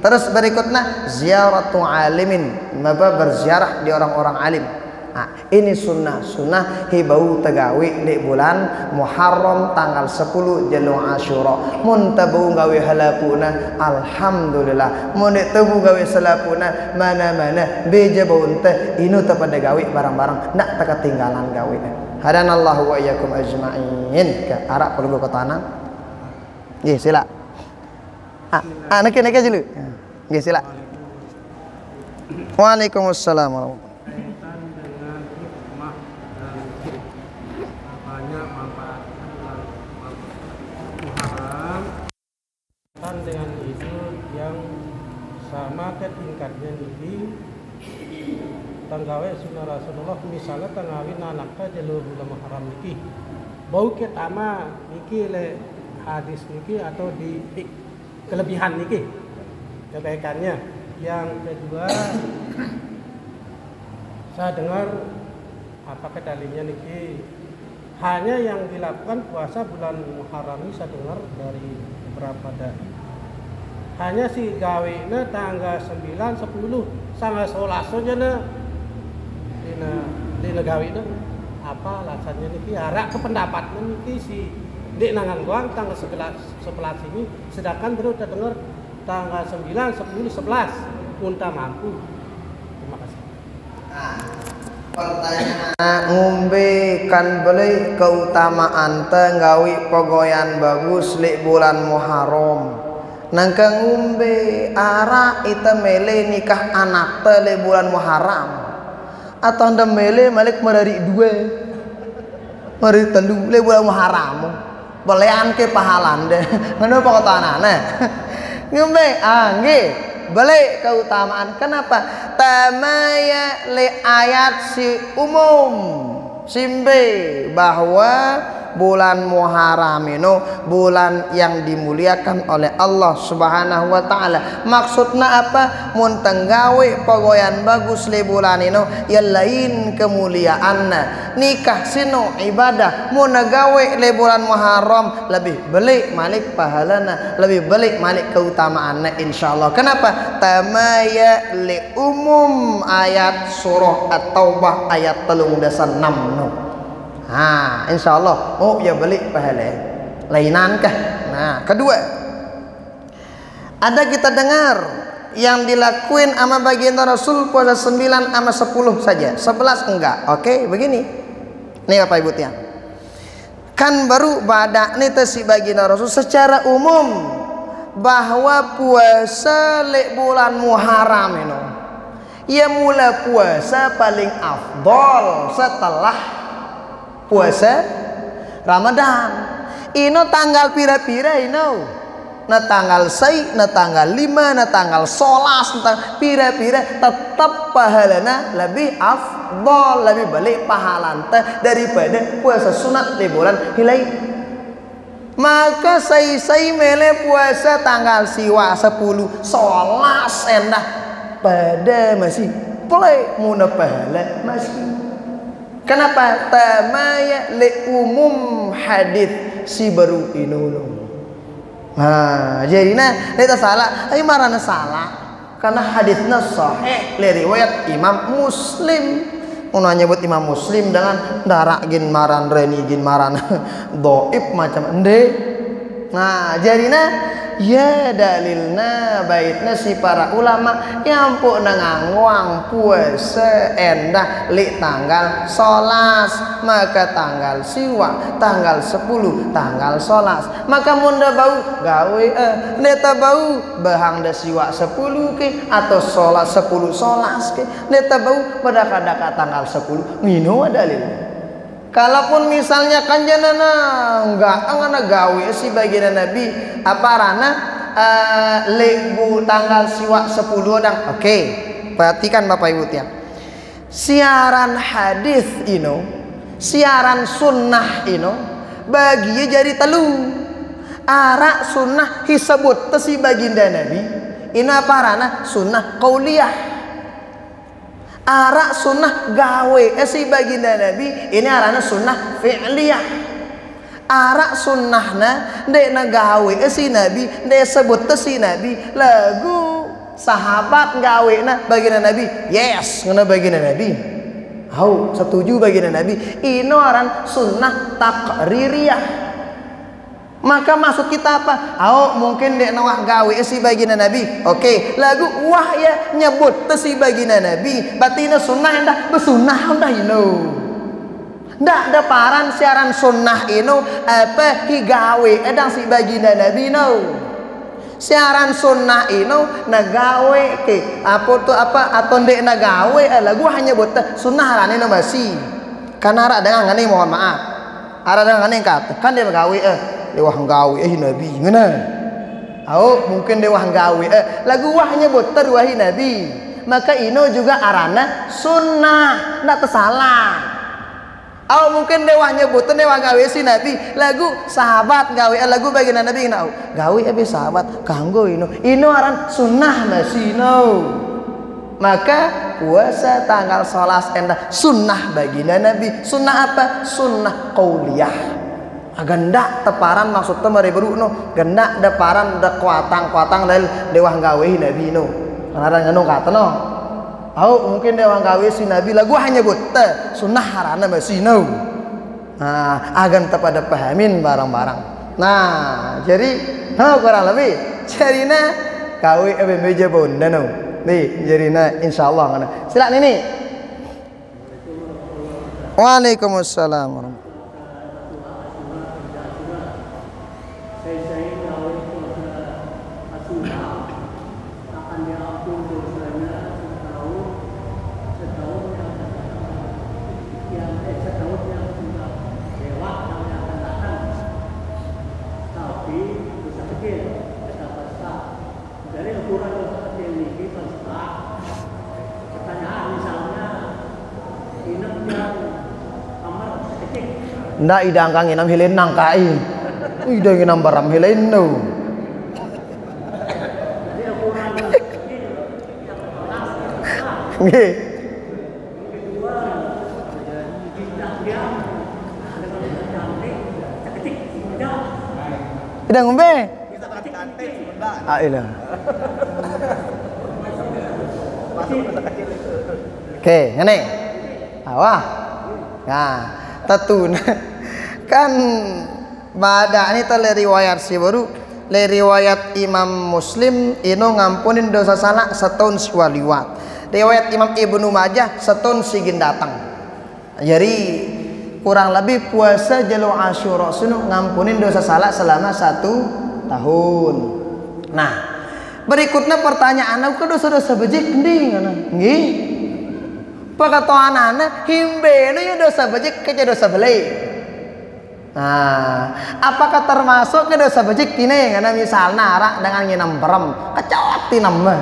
Terus berikutnya ziaratul alimin, apa berziarah di orang-orang alim. Nah, ini sunnah sunnah hibau tegawi di bulan Muharram tanggal 10 Jalung Ashura. Mun tabu gawe halapuna alhamdulillah. Mun tabu gawe salapuna mana-mana beja bau teh inu pada gawe barang-barang nak tak ketinggalan gawe. Hadanallahu wa iyyakum ajma'in. Ke arah perlu ke tanah. Nggih, sila. Ah, ah nak-nak aja dulu. Nggih, sila. Waalaikumsalam warahmatullahi tanggawe sunnah Rasulullah misalnya tanggawi nanakta jalur bulan haram niki. Bau ketama niki le hadis niki atau di, di kelebihan niki kebaikannya. Yang kedua saya dengar apakah dalilnya niki. Hanya yang dilakukan puasa bulan Muharram ini saya dengar dari beberapa dai hanya si gawe tanggal 9 10 sangat sholat saja na dina dina gawe apa alasannya niki harap ke pendapat niki si di nangan guang tanggal 11 11 ini. Sedangkan terus dengar tanggal 9 10 11 unta mampu terima kasih. Pertanyaan ngombe kan beli keutamaan tenggawi pogoyan bagus li bulan Muharram. Nangka ngombe ara ita mele nikah anak te li bulan Muharram atau anda mele malik merari dua. Mari telu li bulan Muharram belean ke pahalan deh kenapa kata anak ngombe ah nggih balik keutamaan. Kenapa? Tamaya li ayat si umum. Simbe bahwa bulan Muharram itu bulan yang dimuliakan oleh Allah Subhanahu wa taala. Maksudnya apa? Mun tenggawe pogoyan bagus le bulan itu ya lain kemuliaanna. Nikah sino ibadah mun gawe le bulan Muharram lebih belik malik pahalana, lebih belik malik keutamaanna insyaallah. Kenapa? Tamaya li umum ayat surah At-Taubah ayat 36 no. Ha, insyaallah oh ya balik pahala. Lainankah? Nah, kedua. Ada kita dengar yang dilakuin ama bagian Rasul puasa 9 ama 10 saja. 11 enggak. Oke, begini. Nih Bapak Ibu tiang. Kan baru badak nih si bagian Rasul secara umum bahwa puasa lek bulan Muharram ini. Ya mula puasa paling afdol setelah puasa Ramadan. Ino tanggal pira-pira ino? Na tanggal say na tanggal lima na tanggal solas na pira-pira tetap pahalana lebih afdol lebih balik pahalan daripada puasa sunat di bulan hilai. Maka say-say mele puasa tanggal siwa 10 solas endah. Pada masih play muna pahala masih Kenapa? Tamaya li umum hadis si baru inulung. Nah, jadi nah, kita salah. Ayo marana salah. Karena hadisnya sahih dari riwayat Imam Muslim. Mau nyebut Imam Muslim dengan darah gin maran reni gin maran doib macam ende. Nah, jadi nah ya dalilna baitna si para ulama yang pun nangangwang puasa endah li tanggal solas. Maka tanggal siwa tanggal 10 tanggal solas. Maka munda bau gawe eh neta bau bahang da siwa 10 ke atau solas 10 solas ke. Neta bau pada kadaka tanggal 10 ngino dalilnya Kalaupun misalnya kanjanana enggak angana gawe si bagian Nabi apa rana uh, lebu tanggal siwa 10 dang. Oke. Okay. Perhatikan Bapak Ibu tiang. Siaran hadis ino, siaran sunnah ino bagi jadi telu. Arak sunnah disebut tesi baginda Nabi. Ini apa rana sunnah kauliyah arak sunnah gawe. Eh, si baginda Nabi ini arana sunnah fi'liyah. Arak sunnahna dek na gawe. Eh, si Nabi dek sebut si Nabi lagu sahabat gawe na baginda Nabi. Yes ngena baginda Nabi. Hau setuju baginda Nabi. Ini aran sunnah takririyah maka maksud kita apa? Oh mungkin dek nawah gawe si bagina Nabi. Oke, okay. lagu wah ya nyebut si bagina Nabi. Batina sunnah endah besunnah endah you know. Ndak ada paran siaran sunnah ino apa higawe edang si bagina Nabi no. Siaran sunnah ino nagawe ke apa tu apa atau dek nagawe eh, lagu hanya buat sunnah rane no masih. Karena ada dengan ngani mohon maaf. Ada dengan ngani kata kan dia gawe eh dewa gawe eh nabi ngena oh mungkin dewa gawe eh lagu wahnya boter wahi nabi. Maka ino juga arana sunnah ndak tersalah. Oh mungkin dewanya butuh dewa gawe si nabi. Lagu sahabat gawe eh, lagu bagian nabi nau gawe eh sahabat kanggo ino. Ino aran sunnah masih no maka puasa tanggal solas endah. Sunnah baginda Nabi. Sunnah apa? Sunnah qauliyah ganda teparan maksudnya meriberu no. Ganda deparan de kuatang kuatang lain dewah gawe nabi no. Karena nganu kata no. Oh mungkin dewah gawe si nabi lagu hanya buat sunnah harana masih no. Nah agan tepada pahamin barang-barang. Nah jadi ha kurang lebih. Cerina gawe ebe meja bunda no. Nih jarina insyaallah ngana silakan ini. Waalaikumsalam warahmatullahi Ndak idang kang inam hilen nang kai. Idang inam baram hilen no. Nggih. Idang ngombe. Ah. Oke, ngene. Awah. Nah, tetun kan pada ini tele riwayat si baru. Le riwayat Imam Muslim ino ngampunin dosa salah setahun liwat riwayat Imam Ibnu Majah setahun sigin datang. Jadi kurang lebih puasa jalu Asyura sunu ngampunin dosa salah selama satu tahun. Nah berikutnya pertanyaan aku dosa-dosa bejik ndi? Nggih. Pakatoan anak himbe ya dosa bejik ke dosa beli Nah, apakah termasuk ke dosa bejik ini? Karena misalnya arak dengan nginam berem, kecawat nama.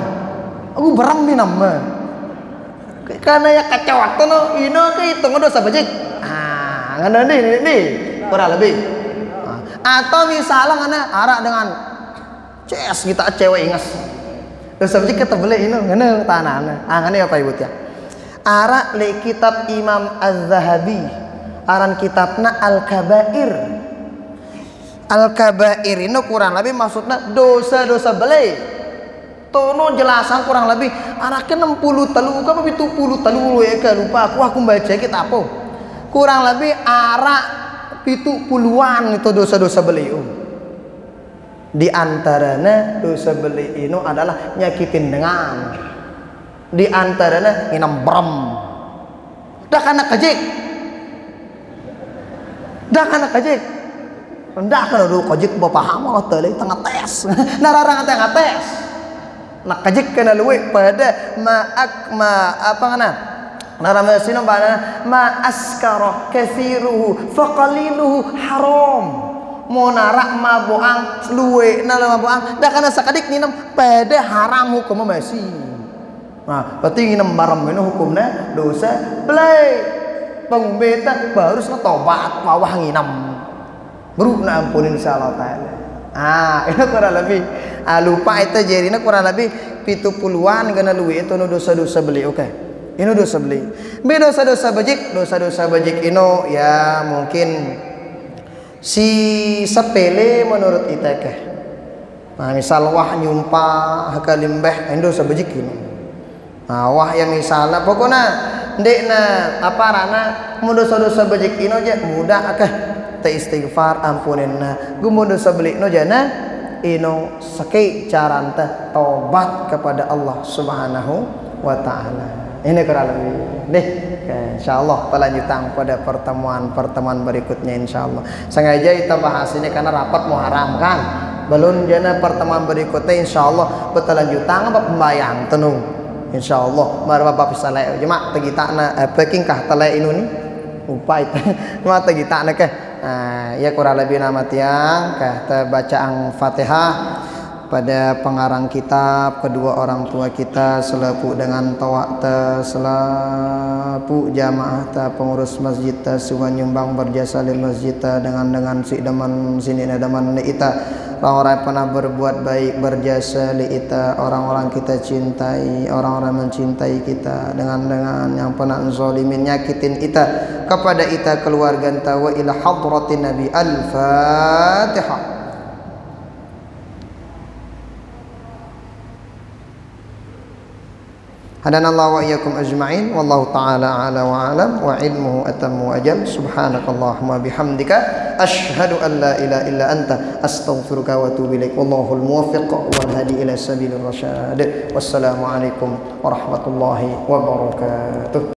Aku berem di nama. Karena ya kecawat tuh ini kehitung dosa bejik. Ah, ngana ini ini kurang lebih. Nah, atau misalnya ngana arak dengan ces kita cewek ingas. Dosa bejik kita beli ini ngana tanah. Ah, ngana apa ibu ya? Arak le kitab Imam Az-Zahabi aran kitabna Al-Kabair. Al-Kabair ini kurang lebih maksudnya dosa-dosa belai tono jelasan kurang lebih anaknya 60 telu apa itu puluh telu ya ke lupa. Aku aku baca kita apa. Kurang lebih arak itu puluhan itu dosa-dosa beli um. di antaranya dosa beli ini adalah nyakitin dengan. Di antaranya nginam brem. Dah karena kejek dah anak aja rendah kan dulu kojik bapak hamal tali tengah tes. Nararang tengah tes. Nak kajik kena luwe pada maak ma apa kana narama sino pada ma askara kathiruhu faqaliluhu haram. Mau narak mabuang luwe nala mabuang dah kana sakadik ninam pada haram hukum masih nah berarti nginam maram ini hukumnya dosa play pengbeta baru tobat mawah nginam baru na ampunin insyaallah taala. Ah ini kurang lebih. Ah, lupa itu jadi ini kurang lebih pitu puluhan kena luwi itu dosa-dosa beli oke? Okay. ini dosa beli. Be dosa-dosa bajik dosa-dosa bajik ini ya mungkin si sepele menurut kita ke nah misal wah nyumpah hakalimbeh ini dosa bajik ini nah wah yang misalnya pokoknya na apa rana mau dosa-dosa bajik ino aja mudah akeh te istighfar ampunin na gumun dosa beli ino jana ino sakit caranta tobat kepada Allah Subhanahu wa taala. Ini kurang lebih. Deh, insyaallah pelanjutan pada pertemuan-pertemuan berikutnya insyaallah. Sengaja kita bahas ini karena rapat Muharram kan. Belum jana pertemuan berikutnya insyaallah berlanjutan apa pembayang tenung insyaallah. Mar bapak bisa lek cuma tegi takna eh, peking kah tele inu ni? Upai cuma tegi takna ke nah, ya kurang lebih nama tiang kah bacaan fatihah pada pengarang kitab kedua orang tua kita selaku dengan tawak ta selaku jamaah ta pengurus masjid ta semua nyumbang berjasa di masjid ta dengan dengan si daman sini daman ita. Orang-orang pernah berbuat baik berjasa li ita orang-orang kita cintai orang-orang mencintai kita dengan dengan yang pernah zalimin nyakitin ita. Kepada ita keluarga ta wa ila hadratin nabi al-fatihah هدانا الله وإياكم أجمعين والله تعالى أعلى وأعلم وعلمه أتم وأجل سبحانك اللهم بحمدك أشهد أن لا إله إلا أنت أستغفرك وأتوب إليك والله الموفق والهدي إلى سبيل الرشاد والسلام عليكم ورحمة الله وبركاته